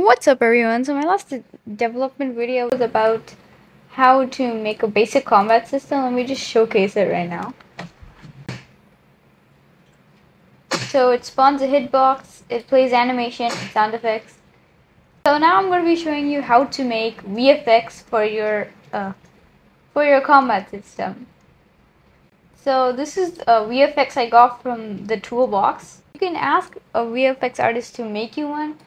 What's up everyone? So my last development video was about how to make a basic combat system. Let me just showcase it right now. So it spawns a hitbox, it plays animation, sound effects. So now I'm going to be showing you how to make VFX for your uh, for your combat system. So this is a VFX I got from the toolbox. You can ask a VFX artist to make you one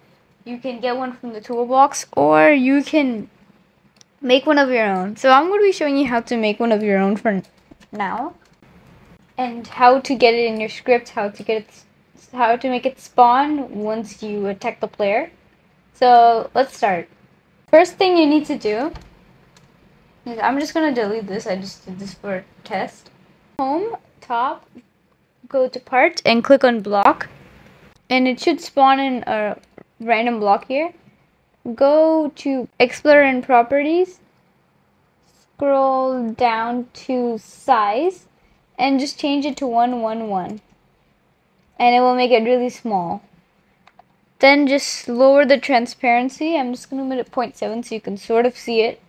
you can get one from the toolbox or you can make one of your own. So I'm going to be showing you how to make one of your own for now and how to get it in your script, how to get it how to make it spawn once you attack the player. So let's start. First thing you need to do is I'm just going to delete this. I just did this for test. Home, top, go to part and click on block and it should spawn in a random block here. Go to Explorer and Properties. Scroll down to Size. And just change it to 111. And it will make it really small. Then just lower the transparency. I'm just going to make it 0.7 so you can sort of see it.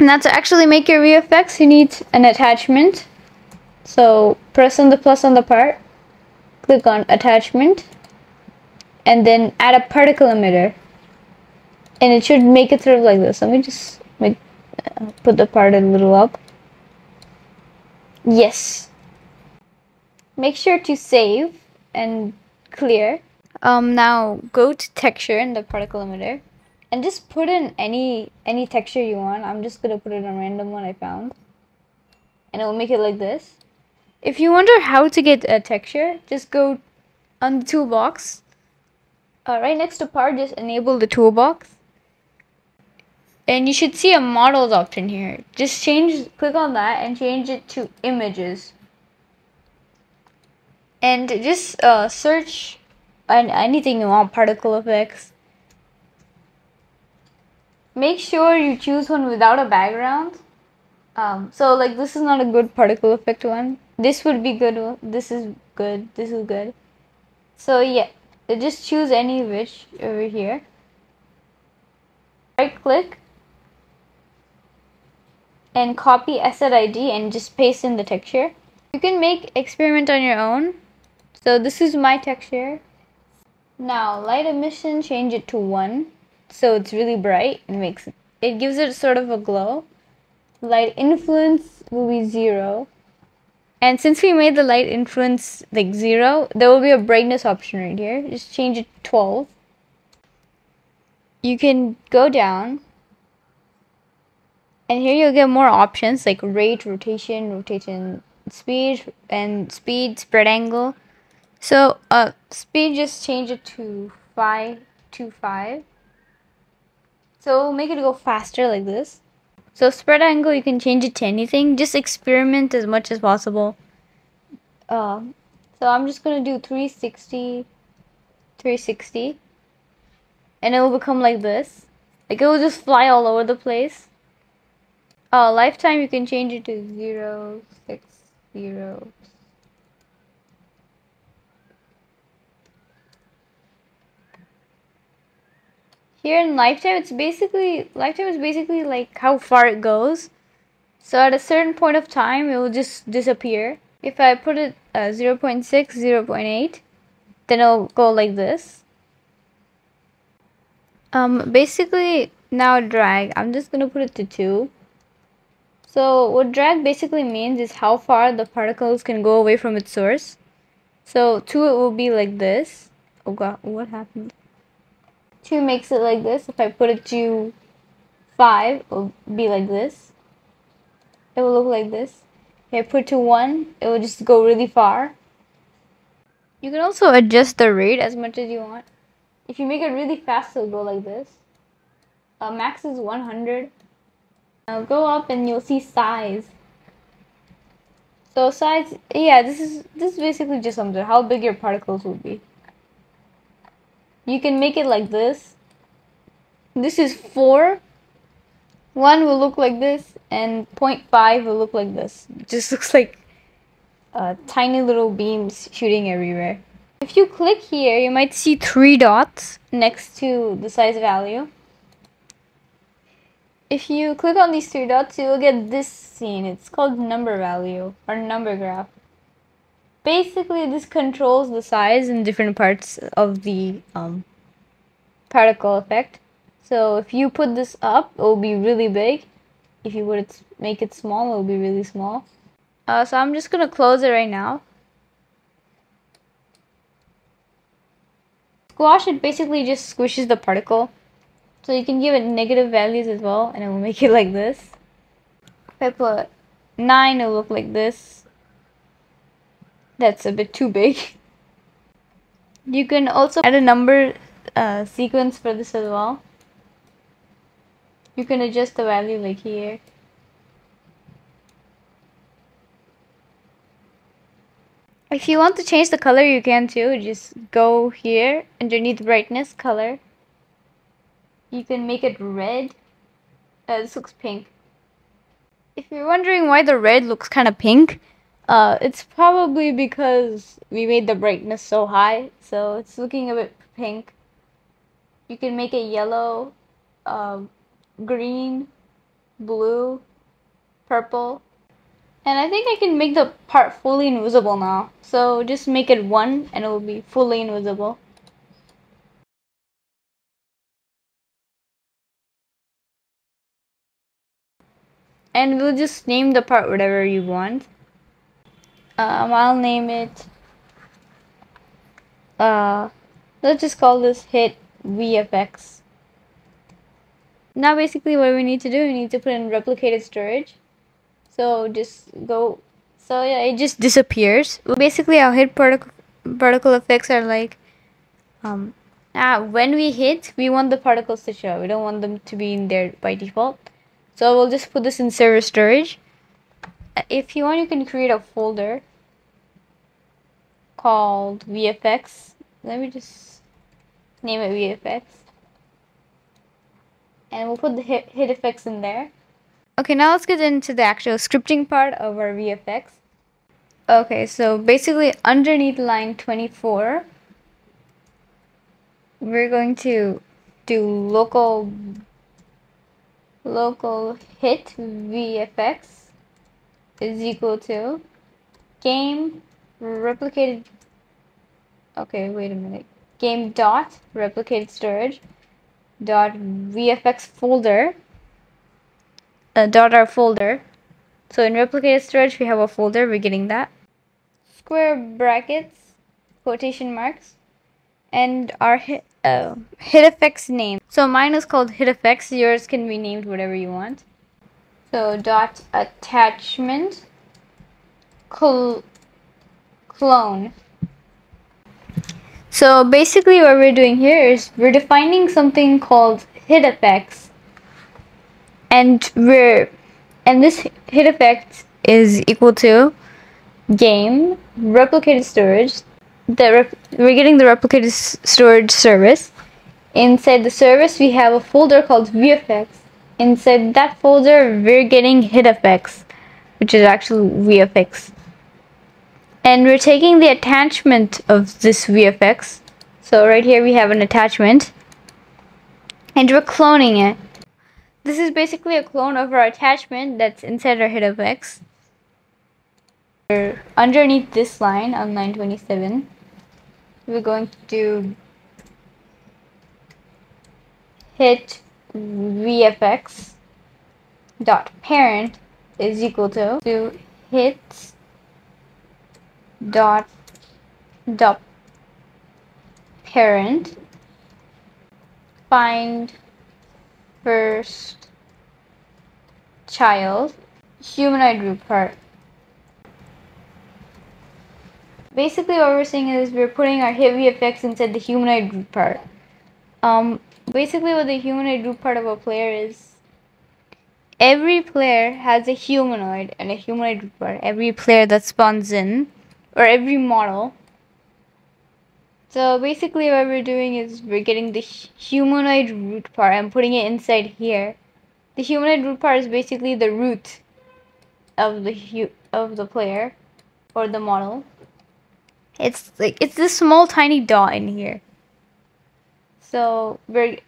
Now to actually make your VFX, you need an attachment. So press on the plus on the part, click on attachment, and then add a particle emitter and it should make it sort of like this. Let me just make uh, put the part a little up. Yes. Make sure to save and clear. Um now go to texture in the particle emitter and just put in any any texture you want. I'm just gonna put in a random one i found and it will make it like this. If you wonder how to get a texture just go on the toolbox right next to part, just enable the toolbox. And you should see a models option here. Just change, click on that and change it to images. And just uh, search anything you want, particle effects. Make sure you choose one without a background. Um, so like this is not a good particle effect one. This would be good. This is good. This is good. So yeah just choose any which over here. Right click and copy asset ID and just paste in the texture. You can make experiment on your own. So this is my texture. Now light emission change it to 1 so it's really bright and makes it, it gives it sort of a glow. Light influence will be 0 and since we made the light influence like zero, there will be a brightness option right here. Just change it to 12. You can go down. And here you'll get more options like rate, rotation, rotation speed, and speed, spread angle. So uh, speed just change it to 5 to 5. So make it go faster like this. So spread angle, you can change it to anything. Just experiment as much as possible. Uh, so I'm just going to do 360, 360. And it will become like this. Like it will just fly all over the place. Uh, lifetime, you can change it to 0, 6, 0, Here in Lifetime, it's basically, Lifetime is basically like how far it goes. So at a certain point of time, it will just disappear. If I put it uh, 0 0.6, 0 0.8, then it'll go like this. Um, basically, now drag, I'm just going to put it to 2. So what drag basically means is how far the particles can go away from its source. So 2 it will be like this. Oh god, what happened? 2 makes it like this. If I put it to 5, it will be like this. It will look like this. If I put to 1, it will just go really far. You can also adjust the rate as much as you want. If you make it really fast, it'll go like this. Uh, max is 100. Now go up and you'll see size. So size, yeah, this is this is basically just something how big your particles will be. You can make it like this. This is 4. 1 will look like this and 0.5 will look like this. It just looks like uh, tiny little beams shooting everywhere. If you click here, you might see three dots next to the size value. If you click on these three dots, you'll get this scene. It's called number value or number graph. Basically, this controls the size in different parts of the um, particle effect. So if you put this up, it will be really big. If you would make it small, it will be really small. Uh, so I'm just going to close it right now. Squash, it basically just squishes the particle. So you can give it negative values as well, and it will make it like this. If I put 9, it will look like this. That's a bit too big. You can also add a number uh, sequence for this as well. You can adjust the value like here. If you want to change the color, you can too. Just go here underneath brightness color. You can make it red. Uh, this looks pink. If you're wondering why the red looks kind of pink, uh, it's probably because we made the brightness so high, so it's looking a bit pink. You can make it yellow, um, green, blue, purple. And I think I can make the part fully invisible now. So just make it 1 and it will be fully invisible. And we'll just name the part whatever you want. Um, I'll name it, uh, let's just call this hit VFX. Now basically what we need to do, we need to put in replicated storage. So just go, so yeah, it just disappears. Basically our hit particle, particle effects are like, um, ah, when we hit, we want the particles to show. We don't want them to be in there by default. So we'll just put this in server storage. If you want, you can create a folder called VFX. Let me just name it VFX. And we'll put the hit, hit effects in there. Okay, now let's get into the actual scripting part of our VFX. Okay, so basically underneath line 24, we're going to do local local hit VFX is equal to game replicated okay wait a minute game dot replicated storage dot VFX folder uh, dot our folder. So in replicated storage, we have a folder. We're getting that. Square brackets, quotation marks, and our hit, uh, hit effects name. So mine is called hit effects. Yours can be named whatever you want. So dot attachment cl So basically what we're doing here is we're defining something called hit effects. And we're and this hit effect is equal to game replicated storage rep, we're getting the replicated storage service. Inside the service we have a folder called vfx inside that folder we're getting hit effects which is actually vfx and we're taking the attachment of this vfx so right here we have an attachment. And we're cloning it. This is basically a clone of our attachment that's inside our hit effects. Underneath this line on line 27, we're going to hit VFX dot parent is equal to, to hit dot dot parent find first child humanoid root part. Basically what we're saying is we're putting our heavy effects inside the humanoid root part. Um, basically what the humanoid root part of a player is every player has a humanoid and a humanoid root part. Every player that spawns in or every model so basically what we're doing is we're getting the humanoid root part and putting it inside here. The humanoid root part is basically the root of the of the player or the model. It's like it's this small tiny dot in here. So we're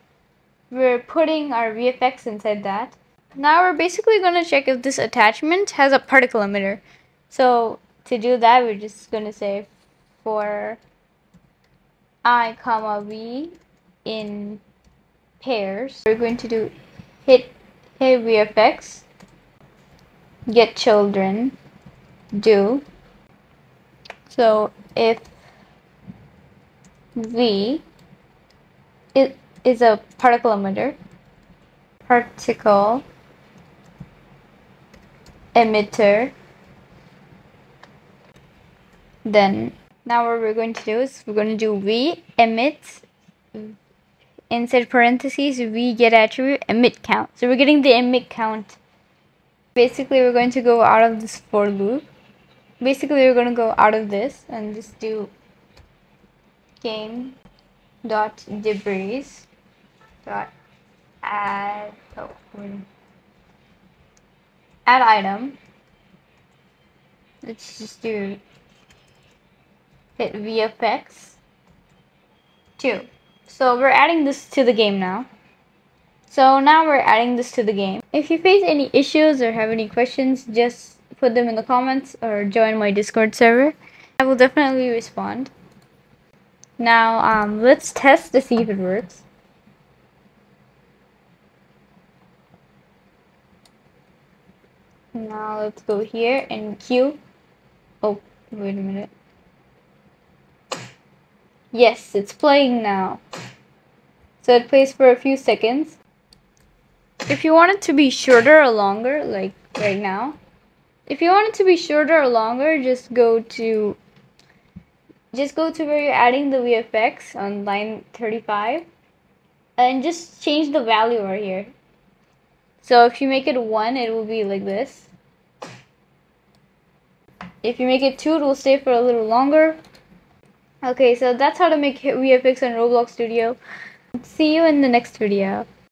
we're putting our VFX inside that. Now we're basically going to check if this attachment has a particle emitter. So to do that, we're just going to say for i comma v in pairs, we're going to do hit hit VFX, get children, do. So if v it is a particle emitter, particle emitter then now what we're going to do is we're going to do v emit inside parentheses v get attribute emit count. So we're getting the emit count. Basically we're going to go out of this for loop. Basically we're going to go out of this and just do game dot debris dot add oh add item. Let's just do hit VFX 2 so we're adding this to the game now. So now we're adding this to the game. If you face any issues or have any questions just put them in the comments or join my discord server. I will definitely respond. Now um, let's test to see if it works. Now let's go here and queue. Oh, wait a minute. Yes, it's playing now. So it plays for a few seconds. If you want it to be shorter or longer, like right now, if you want it to be shorter or longer, just go to just go to where you're adding the VFX on line 35 and just change the value over here. So if you make it 1, it will be like this. If you make it 2, it will stay for a little longer. Okay, so that's how to make VFX on Roblox Studio. See you in the next video.